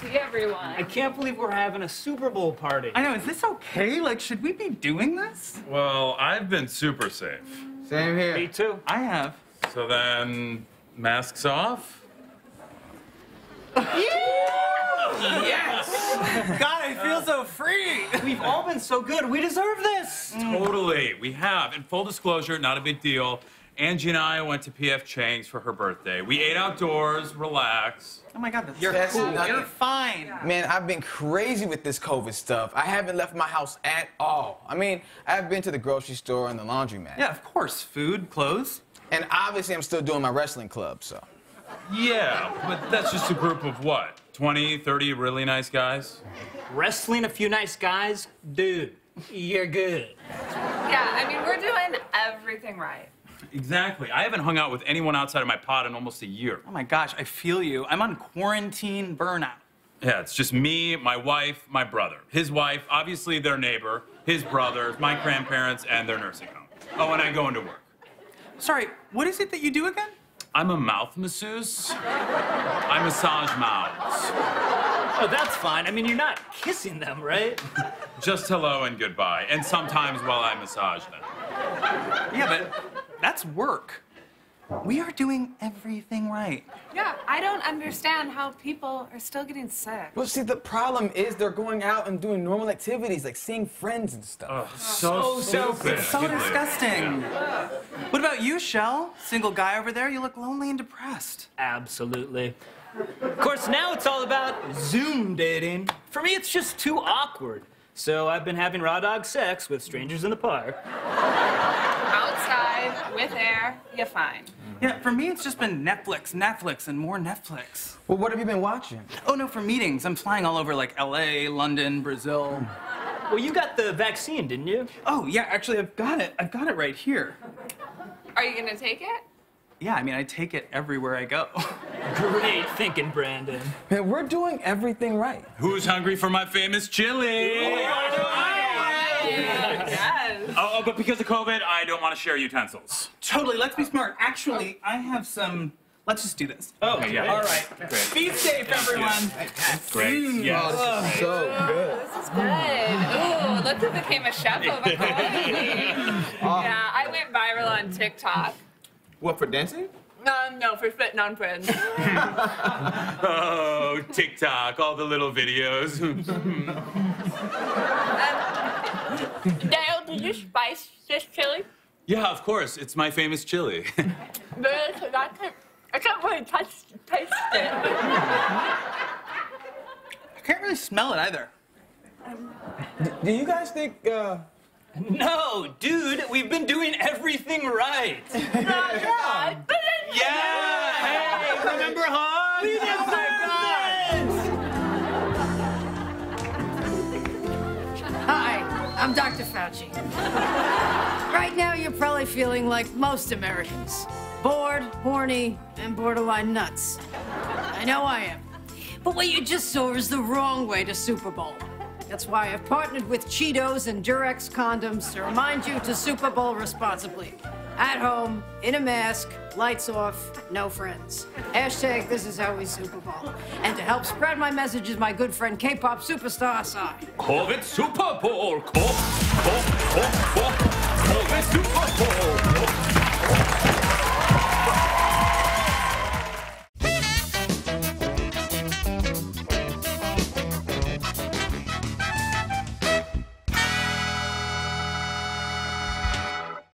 see everyone. I can't believe we're having a Super Bowl party. I know, is this okay? Like, should we be doing this? Well, I've been super safe. Same here. Me too. I have. So then, masks off? Yes! God, I feel so free. We've all been so good. We deserve this. Totally, we have. In full disclosure, not a big deal. Angie and I went to PF Chang's for her birthday. We ate outdoors, relax. Oh my God, that's You're You're cool. cool. You're fine. Man, I've been crazy with this COVID stuff. I haven't left my house at all. I mean, I've been to the grocery store and the laundromat. Yeah, of course. Food, clothes. And obviously, I'm still doing my wrestling club, so. Yeah, but that's just a group of what? 20, 30 really nice guys? Wrestling a few nice guys, dude. You're good. Yeah, I mean, we're doing everything right. Exactly. I haven't hung out with anyone outside of my pod in almost a year. Oh my gosh, I feel you. I'm on quarantine burnout. Yeah, it's just me, my wife, my brother. His wife, obviously their neighbor, his brothers, my grandparents, and their nursing home. Oh, and I go into work. Sorry, what is it that you do again? I'm a mouth masseuse. I massage mouths. Oh, that's fine. I mean, you're not kissing them, right? Just hello and goodbye. And sometimes while I massage them. Yeah, but that's work. We are doing everything right. Yeah, I don't understand how people are still getting sick. Well, see, the problem is they're going out and doing normal activities like seeing friends and stuff. Ugh, so stupid. So I can't believe it. disgusting. What about you, Shell? Single guy over there? You look lonely and depressed. Absolutely. Of course, now it's all about Zoom dating. For me, it's just too awkward. So I've been having raw dog sex with strangers in the park. Outside, with air, you're fine. Yeah, for me, it's just been Netflix, Netflix, and more Netflix. Well, what have you been watching? Oh, no, for meetings. I'm flying all over like LA, London, Brazil. Well, you got the vaccine, didn't you? Oh, yeah, actually, I've got it. I've got it right here. Are you gonna take it? Yeah, I mean, I take it everywhere I go. Great thinking, Brandon. Man, we're doing everything right. Who's hungry for my famous chili? Oh, Yes. Oh, oh, but because of COVID, I don't want to share utensils. totally, let's be smart. Actually, I have some. Let's just do this. Oh, yeah. All right. Be safe, everyone. Great. Yes. So good. This is good. Ooh, look who became a chef of a Yeah, I went viral on TikTok. What, for dancing? Um, no, for spitting on friends. Oh, TikTok, all the little videos. Dale, did you spice this chili? yeah, of course. It's my famous chili. Really? 'Cause I can't, I can't really touch, taste it. I can't really smell it either. Do you guys think, uh, No, dude, we've been doing everything right. yeah. Yeah! Hey, remember Hans? We Oh I'm Dr. Fauci. right now, you're probably feeling like most Americans bored, horny, and borderline nuts. I know I am. But what you just saw is the wrong way to Super Bowl. That's why I've partnered with Cheetos and Durex condoms to remind you to Super Bowl responsibly. At home, in a mask, lights off, no friends. Hashtag this is how we Super Bowl. And to help spread my message is my good friend K-pop superstar Psy. COVID Super Bowl. Co- co- co- co- COVID Super Bowl.